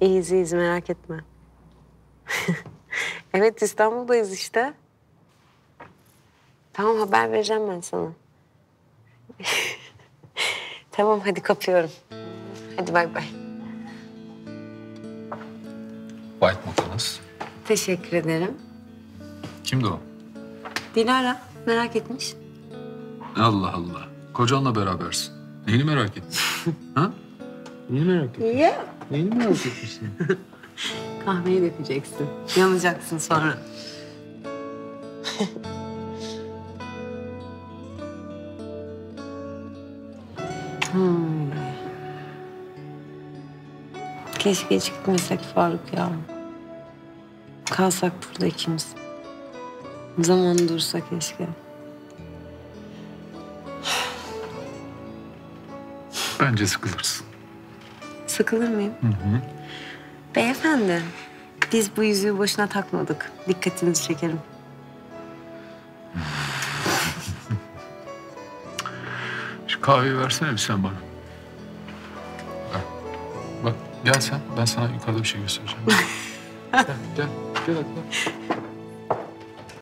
İyiyiz iyiyiz merak etme. evet İstanbul'dayız işte. Tamam haber vereceğim ben sana. tamam hadi kapıyorum. Hadi bay bay. White mokanız. Teşekkür ederim. Kimdi o? Dilara merak etmiş. Allah Allah. Kocanla berabersin. Neyini merak ettin? ha? Neyini merak ettin? Ya. Neyini merak etmişsin? Kahveyi dökeceksin. Yanacaksın sonra. Hmm. Keşke hiç gitmesek Faruk ya. Kalsak burada ikimiz. Zaman dursa keşke. Bence sıkılırsın. Sıkılır mıyım? Hı hı. Beyefendi, biz bu yüzüğü boşuna takmadık. Dikkatinizi çekerim. Şu kahveyi versene bir sen bana. Bak gel sen. Ben sana yukarıda bir şey göstereceğim. gel, gel. Gel hadi gel.